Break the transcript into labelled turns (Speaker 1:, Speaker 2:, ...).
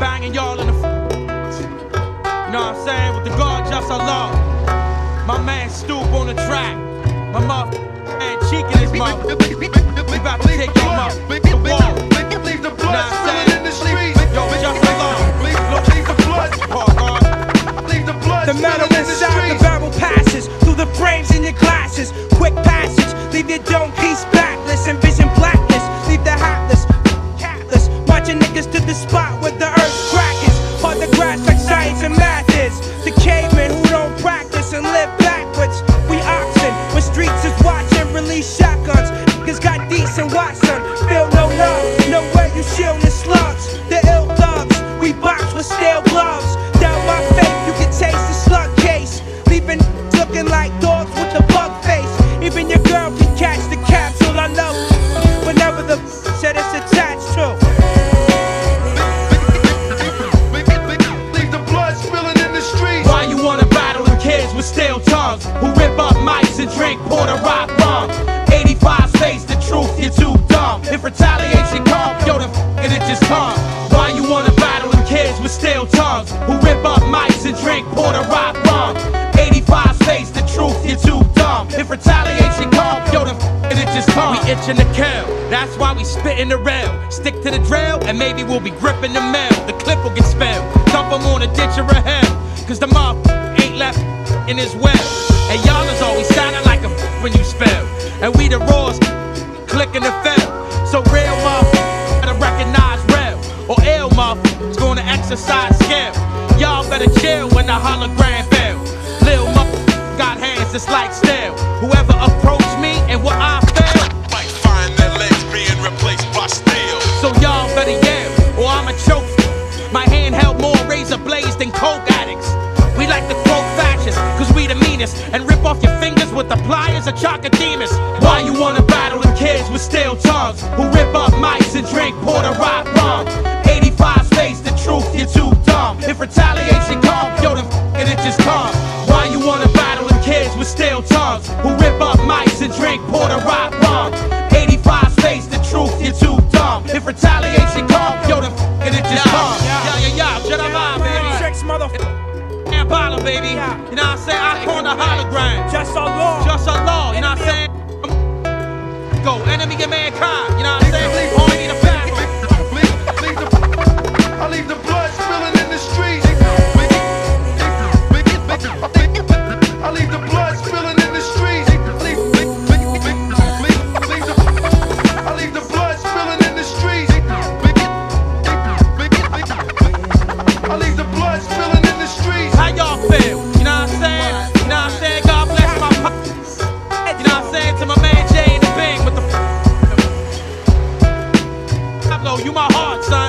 Speaker 1: banging y'all in the. F- you know what I'm saying? With the guard Jus Allah. My man Stoupe on the track. My mother man Cheek in his mouth. We about to take y'all up the wall.
Speaker 2: Leave the blood spilling in the streets.
Speaker 1: Yo, Jus Allah.
Speaker 2: Leave, the blood,
Speaker 1: Paul guard.
Speaker 2: leave the blood
Speaker 3: The metal
Speaker 2: spilling in the
Speaker 3: inside the barrel passes through the frames in your glasses.
Speaker 1: Drink porter rock rum? 85 face the truth, you're too dumb. If retaliation come, yo, the f- it just come. Why you wanna battle the kids with steel tongues who rip up mics and drink porter rock rum? 85 face the truth, you're too dumb. If retaliation come, yo, the f- it just come. We itching to kill, that's why we spit in the rail. Stick to the drill, and maybe we'll be gripping the mail. The clip will get spilled. Dump 'em on a ditch or a hill. Cause the mob ain't left in his well. And y'all is always sounding like a when you spell. And we the raws clicking the fell. So real muff better recognize real. Or ill is gonna exercise skill. Y'all better chill when the hologram fell. Lil muff got hands just like steel. Whoever approach me and what I we. And rip off your fingers with the pliers of Chaka Demus. Why you wanna battle the kids with steel tongues? Who rip up mics and drink porter rock rum? 85 face the truth, you're too dumb. If retaliation come, yo, then f- it just come. Why you wanna battle the kids with steel tongues? Who rip up mics and drink porter rock rum? Baby. You know what I'm saying? I call the hologram.
Speaker 3: Jus Allah.
Speaker 1: Just a law, you know what I'm saying? Go, enemy of mankind, you know what I'm saying?
Speaker 2: You my heart, son.